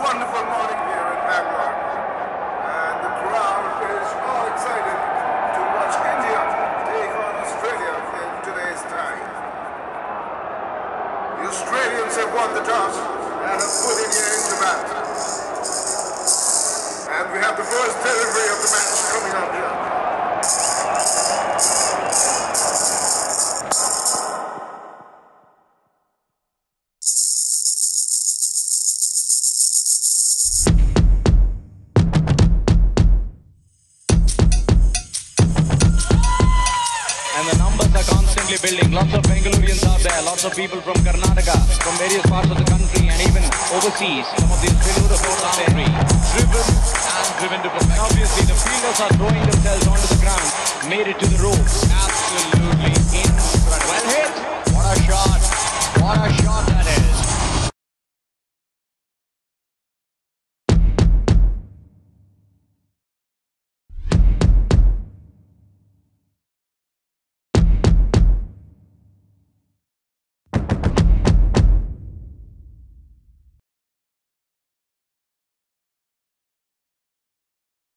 wonderful morning here in Bangalore. And the crowd is all excited to watch India take on Australia in today's tie. The Australians have won the toss and have put India into bat. And we have the first And the numbers are constantly building. Lots of Bengalurians out there, lots of people from Karnataka, from various parts of the country, and even overseas. Some of these below the fourth boundary, driven and driven to perfection. Obviously, the fielders are throwing themselves onto the ground, made it to the ropes.